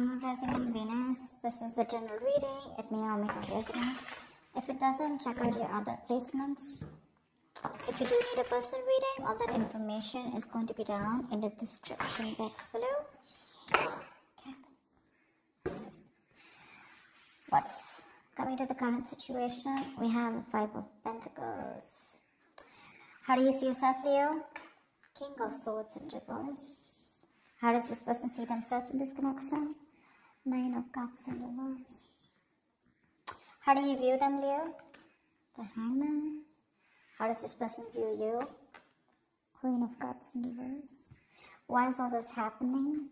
Sun resident Venus. This is a general reading. It may or may not resonate. If it doesn't, check out your other placements. If you do need a personal reading, all that information is going to be down in the description box below. Okay. What's coming to the current situation? We have Five of Pentacles. How do you see yourself, Leo? King of Swords in reverse. How does this person see themselves in this connection? Nine of Cups in reverse. How do you view them, Leo? The Hangman. How does this person view you? Queen of Cups in reverse. Why is all this happening?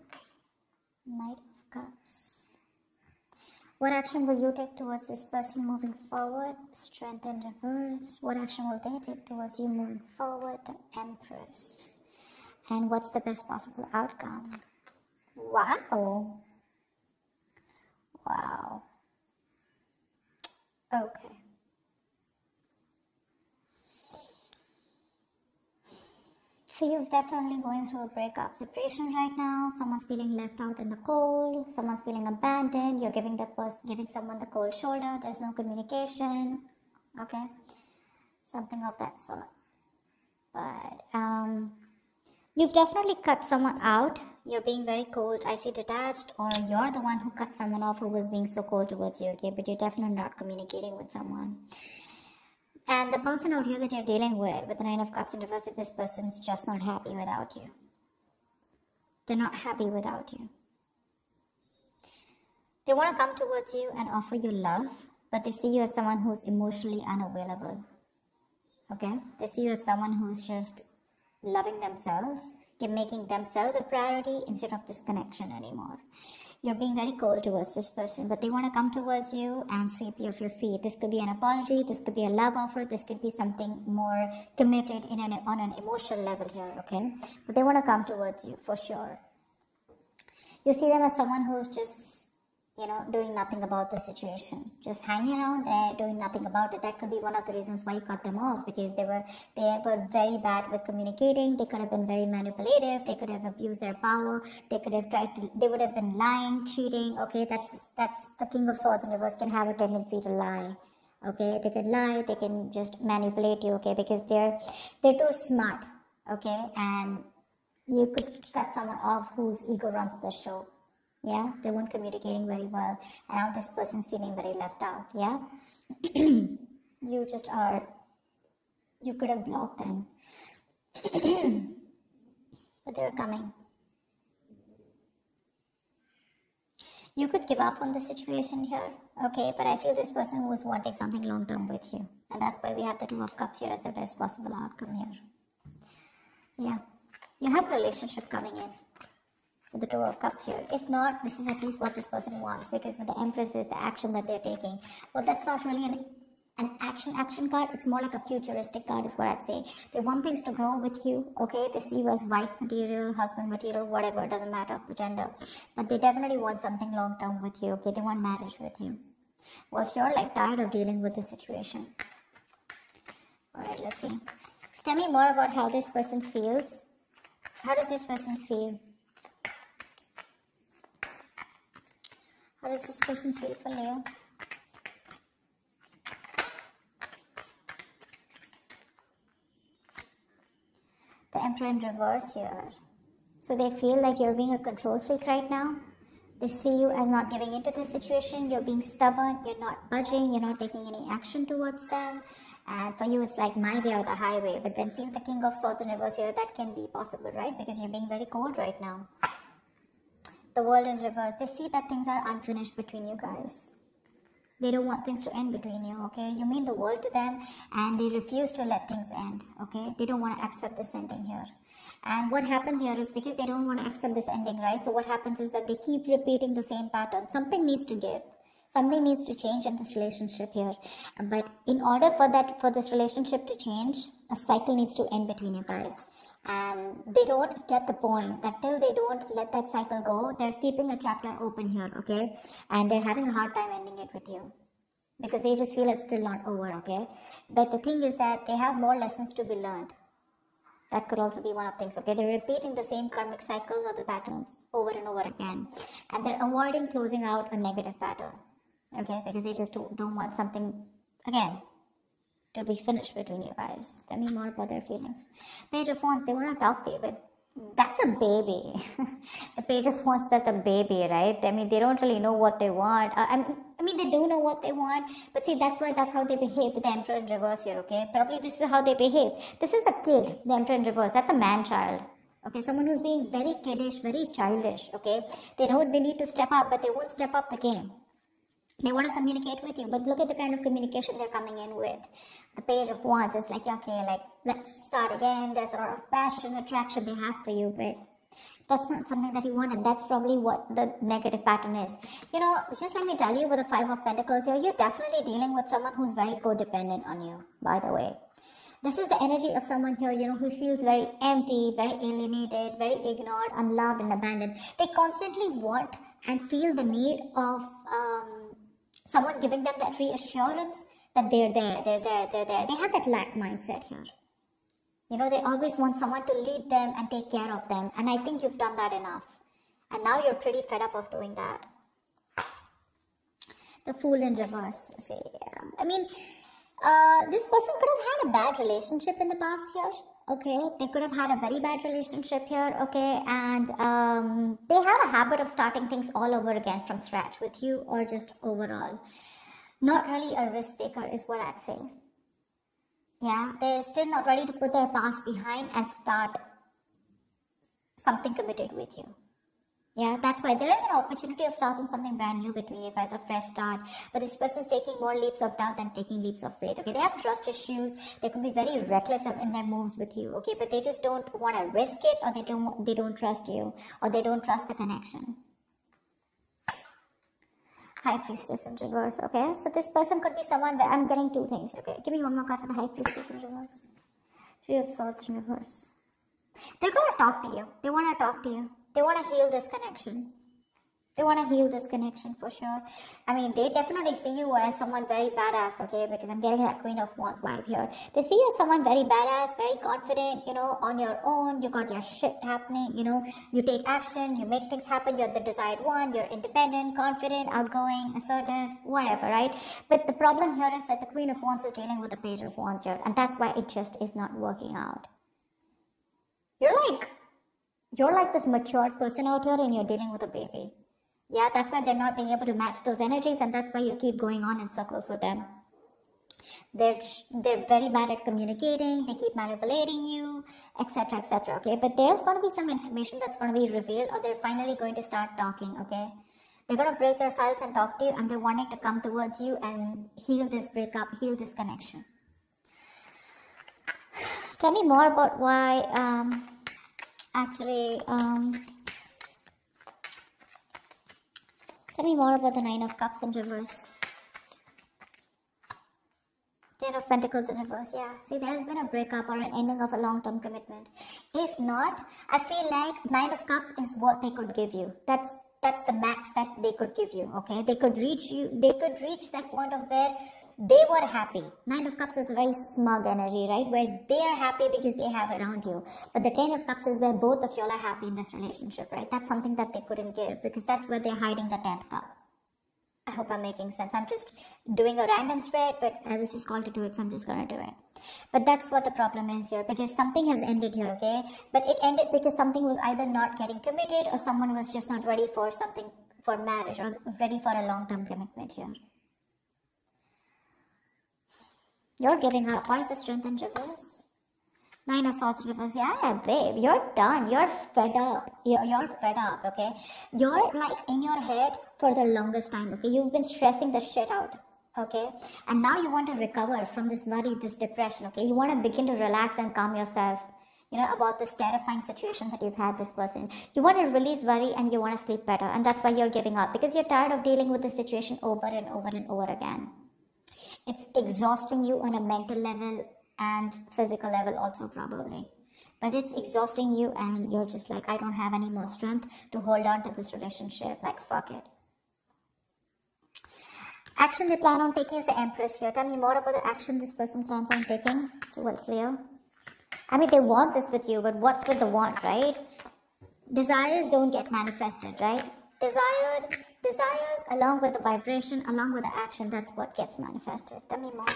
Knight of Cups. What action will you take towards this person moving forward? Strength in reverse. What action will they take towards you moving forward? The Empress. And what's the best possible outcome? Wow. Wow. Okay. So you're definitely going through a breakup separation right now. Someone's feeling left out in the cold. Someone's feeling abandoned. You're giving that person, giving someone the cold shoulder. There's no communication. Okay, something of that sort. But um, you've definitely cut someone out. You're being very cold, icy, detached, or you're the one who cut someone off who was being so cold towards you. Okay, but you're definitely not communicating with someone. And the person out here that you're dealing with, with the Nine of Cups in reverse, if this person's just not happy without you. They're not happy without you. They want to come towards you and offer you love, but they see you as someone who's emotionally unavailable. Okay? They see you as someone who's just loving themselves, making themselves a priority instead of this connection anymore you're being very cold towards this person, but they want to come towards you and sweep you off your feet. This could be an apology, this could be a love offer, this could be something more committed in an, on an emotional level here, okay? But they want to come towards you for sure. You see them as someone who's just you know, doing nothing about the situation, just hanging around there, doing nothing about it. That could be one of the reasons why you cut them off because they were they were very bad with communicating. They could have been very manipulative. They could have abused their power. They could have tried to. They would have been lying, cheating. Okay, that's that's the King of Swords in reverse can have a tendency to lie. Okay, they can lie. They can just manipulate you. Okay, because they're they're too smart. Okay, and you could cut someone off whose ego runs the show yeah they weren't communicating very well and now this person's feeling very left out yeah? You just are you could have blocked them. But they're coming. You could give up on the situation here okay but i feel this person was wanting something long term with you and that's why we have the two of cups here as the best possible outcome here. Yeah you have a relationship coming in the Two of Cups here. If not, this is at least what this person wants because with the Empress is the action that they're taking. Well, that's not really an, an action action card. It's more like a futuristic card is what I'd say. They want things to grow with you, okay? They see you as wife material, husband material, whatever. It doesn't matter the gender. But they definitely want something long term with you, okay? They want marriage with you. Well, you're like tired of dealing with this situation. Alright, let's see. Tell me more about how this person feels. How does this person feel? Does this person feel for Leo? The Emperor in reverse here. So they feel like you're being a control freak right now. They see you as not giving into the situation. You're being stubborn. You're not budging. You're not taking any action towards them. And for you, it's like my way or the highway. But then seeing the King of Swords in reverse here, that can be possible, right? Because you're being very cold right now the world in reverse. They see that things are unfinished between you guys. They don't want things to end between you, okay? You mean the world to them and they refuse to let things end, okay? They don't want to accept this ending here. And what happens here is because they don't want to accept this ending, right? So what happens is that they keep repeating the same pattern. Something needs to give. Something needs to change in this relationship here. But in order for that, for this relationship to change, a cycle needs to end between you guys and they don't get the point that till they don't let that cycle go they're keeping a chapter open here okay? And they're having a hard time ending it with you. Because they just feel it's still not over okay? But the thing is that they have more lessons to be learned. That could also be one of things. Okay, they're repeating the same karmic cycles or the patterns over and over again, and they're avoiding closing out a negative pattern. Okay, because they just don't want something again to be finished between you guys. Tell me more about their feelings. Page of Wands, they want to talk to you, but that's a baby. the page of wands, that's a baby, right? I mean, they don't really know what they want. Uh, I, mean, I mean, they do know what they want, but see, that's why that's how they behave with the emperor in reverse here, okay? Probably this is how they behave. This is a kid, the emperor in reverse. That's a man child. Okay, someone who's being very kiddish, very childish, okay? They know they need to step up, but they won't step up the game. They want to communicate with you, but look at the kind of communication they're coming in with. The page of wands is like, okay, like, let's start again. There's a lot of passion, attraction they have for you, but that's not something that you want, and that's probably what the negative pattern is. You know, just let me tell you with the Five of Pentacles here, you're definitely dealing with someone who's very codependent on you, by the way. This is the energy of someone here, you know, who feels very empty, very alienated, very ignored, unloved, and abandoned. They constantly want and feel the need of um, someone giving them that reassurance that they're there, they're there, they're there. They have that lack mindset here. You know, they always want someone to lead them and take care of them. And I think you've done that enough. And now you're pretty fed up of doing that. The fool in reverse. See, I mean, uh, this person could have had a bad relationship in the past here okay they could have had a very bad relationship here okay and um, they have a habit of starting things all over again from scratch with you or just overall. Not really a risk taker is what i'd say. Yeah they're still not ready to put their past behind and start something committed with you yeah, that's why there is an opportunity of starting something brand new between you guys, a fresh start. But this person is taking more leaps of doubt than taking leaps of faith. Okay, they have trust issues. They can be very reckless in their moves with you. Okay, but they just don't want to risk it, or they don't they don't trust you, or they don't trust the connection. High Priestess in reverse. Okay, so this person could be someone where I'm getting two things. Okay, give me one more card for the High Priestess in reverse. Three of Swords in reverse. They're gonna talk to you. They wanna talk to you they want to heal this connection they want to heal this connection for sure. I mean, they definitely see you as someone very badass, okay? Because I'm getting that Queen of Wands vibe here. They see you as someone very badass, very confident, you know, on your own. You got your shit happening, you know. You take action, you make things happen. You're the desired one. You're independent, confident, outgoing, assertive, whatever, right? But the problem here is that the Queen of Wands is dealing with the Page of Wands here, and that's why it just is not working out. You're like you're like this matured person out here and you're dealing with a baby. Yeah, that's why they're not being able to match those energies and that's why you keep going on in circles with them. They're, they're very bad at communicating, they keep manipulating you, etc. etc. Okay, but there's going to be some information that's going to be revealed or they're finally going to start talking. Okay, they're going to break their silence and talk to you and they're wanting to come towards you and heal this breakup, heal this connection. Tell me more about why um, actually um, tell me more about the nine of cups in reverse. Ten of pentacles in reverse yeah. See there's been a breakup or an ending of a long-term commitment. If not i feel like nine of cups is what they could give you. That's that's the max that they could give you okay? They could reach you they could reach that point of where they were happy. Nine of Cups is a very smug energy, right? Where they are happy because they have around you. But the Ten of Cups is where both of y'all are happy in this relationship, right? That's something that they couldn't give because that's where they're hiding the Tenth Cup. I hope I'm making sense. I'm just doing a random spread, but I was just called to do it, so I'm just gonna do it. But that's what the problem is here because something has ended here, okay? But it ended because something was either not getting committed or someone was just not ready for something for marriage or ready for a long term commitment here. You're giving up. Why is the strength in reverse? Nine of Swords reverse. Yeah, babe, you're done. You're fed up. You're, you're fed up, okay? You're like in your head for the longest time, okay? You've been stressing the shit out, okay? And now you want to recover from this worry, this depression, okay? You want to begin to relax and calm yourself, you know, about this terrifying situation that you've had this person. You want to release worry and you want to sleep better. And that's why you're giving up because you're tired of dealing with the situation over and over and over again it's exhausting you on a mental level and physical level also probably. But it's exhausting you and you're just like i don't have any more strength to hold on to this relationship. Like fuck it. Action they plan on taking is the empress here. Tell me more about the action this person plans on taking towards leo. I mean, they want this with you, but what's with the want, right? Desires don't get manifested, right? Desired, desires along with the vibration, along with the action, that's what gets manifested. Tell me more.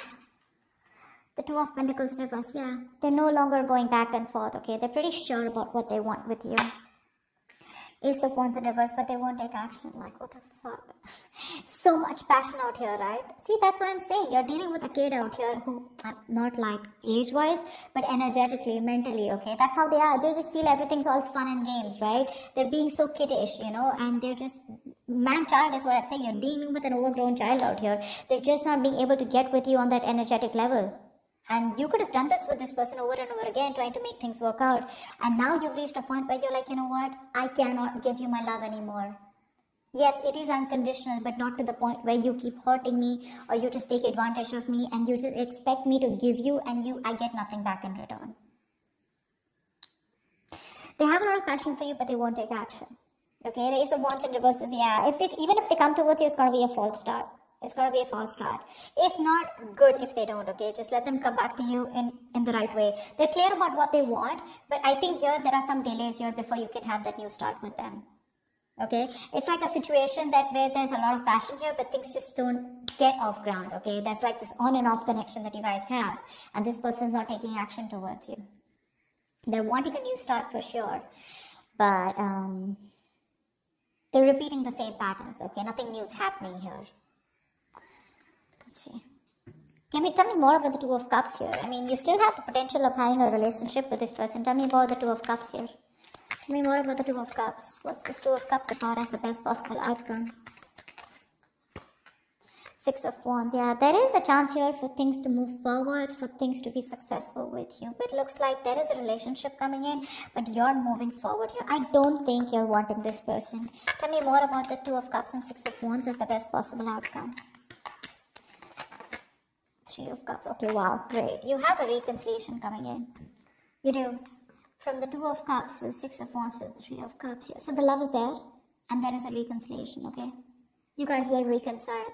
The Two of Pentacles reverse, yeah. They're no longer going back and forth, okay? They're pretty sure about what they want with you. Ace of Wands in reverse, but they won't take action. Like, what the fuck? so much passion out here, right? See, that's what I'm saying. You're dealing with a kid out here who, not like age-wise, but energetically, mentally, okay? That's how they are. They just feel everything's all fun and games, right? They're being so kiddish, you know, and they're just, man-child is what I'd say. You're dealing with an overgrown child out here. They're just not being able to get with you on that energetic level. And you could have done this with this person over and over again, trying to make things work out. And now you've reached a point where you're like, you know what? I cannot give you my love anymore. Yes, it is unconditional, but not to the point where you keep hurting me or you just take advantage of me and you just expect me to give you and you I get nothing back in return. They have a lot of passion for you, but they won't take action. Okay, the Ace of Wands in reverse is yeah. If they even if they come towards you, it's gonna be a false start. It's gonna be a false start. If not, good if they don't, okay? Just let them come back to you in, in the right way. They're clear about what they want, but I think here there are some delays here before you can have that new start with them. Okay, it's like a situation that where there's a lot of passion here, but things just don't get off ground. Okay, there's like this on and off connection that you guys have, and this person's not taking action towards you. They're wanting a new start for sure, but um, they're repeating the same patterns. Okay, nothing new is happening here. Let's see. Can you tell me more about the Two of Cups here? I mean, you still have the potential of having a relationship with this person. Tell me about the Two of Cups here. Tell me more about the Two of Cups. What's this Two of Cups about as the best possible outcome? Six of Wands. Yeah, there is a chance here for things to move forward, for things to be successful with you. But it looks like there is a relationship coming in, but you're moving forward here. I don't think you're wanting this person. Tell me more about the Two of Cups and Six of Wands as the best possible outcome. Three of Cups. Okay, wow, great. You have a reconciliation coming in. You do. From the Two of Cups to the Six of Wands to the Three of Cups here. So the love is there and there is a reconciliation, okay? You guys will reconcile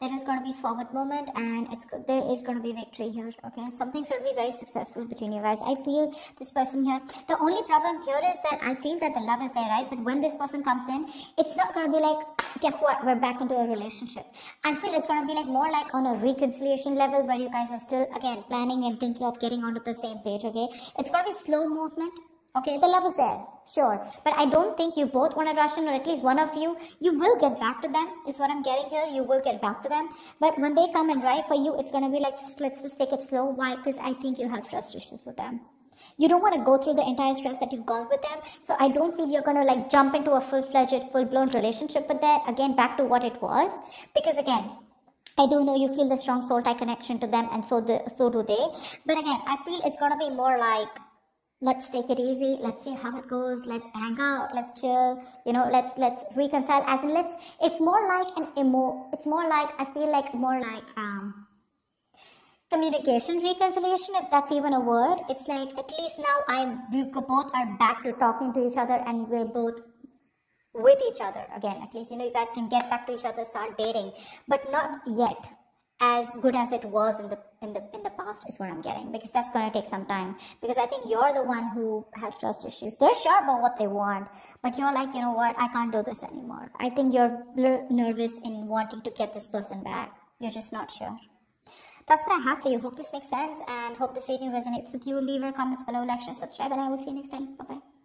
there is going to be forward movement and it's there is going to be victory here okay? Something's going to be very successful between you guys. I feel this person here the only problem here is that i feel that the love is there right? But when this person comes in it's not going to be like guess what? We're back into a relationship. I feel it's going to be like more like on a reconciliation level where you guys are still again planning and thinking of getting onto the same page okay? It's going to be slow movement Okay, the love is there, sure. But I don't think you both want to rush in, or at least one of you, you will get back to them, is what I'm getting here. You will get back to them. But when they come and write for you, it's going to be like, just, let's just take it slow. Why? Because I think you have issues with them. You don't want to go through the entire stress that you've gone with them. So I don't feel you're going to like jump into a full-fledged, full-blown relationship with that. Again, back to what it was. Because again, I do know you feel the strong soul tie connection to them and so the so do they. But again, I feel it's gonna be more like let's take it easy. Let's see how it goes. Let's hang out. Let's chill. You know let's let's reconcile. As in let's it's more like an emo it's more like i feel like more like um communication reconciliation if that's even a word. It's like at least now i'm we both are back to talking to each other and we're both with each other again. At least you know you guys can get back to each other start dating. But not yet as good as it was in the in the in the past is what I'm getting because that's gonna take some time because I think you're the one who has trust issues. They're sure about what they want, but you're like, you know what, I can't do this anymore. I think you're nervous in wanting to get this person back. You're just not sure. That's what I have for you. Hope this makes sense and hope this reading resonates with you. Leave your comments below, like, share, subscribe, and I will see you next time. Bye bye.